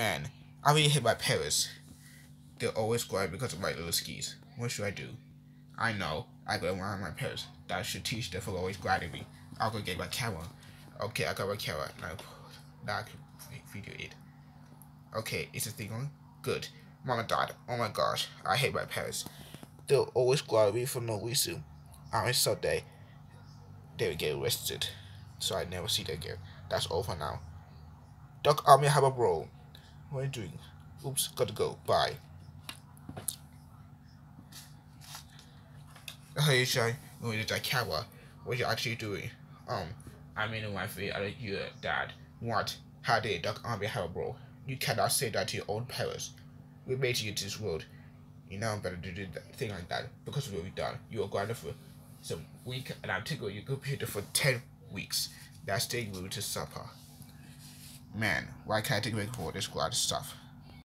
Man, I really hate my parents. They're always crying because of my little skis. What should I do? I know. I got one of my parents that should teach them for always grinding me. I'll go get my camera. Okay, I got my camera. Now, now I can video it. Okay, is this thing on? Good. Mama died. Oh my gosh, I hate my parents. They'll always grinding me for no reason. On Sunday, they will get arrested. So I never see them again. That's all for now. Dark Army Hammer Bro. What are you doing? Oops, gotta go. Bye. Hey, Shai. Oh, it's camera. What you actually doing? Um, I'm in my face at your dad. What? How did Dark Army a bro? You cannot say that to your own parents. We made you this world. You know better to do that thing like that because what we've done. You are grounded for some week and I'm taking your computer for ten weeks. That's taking you to supper. Man, why can't I take a break for this glad stuff?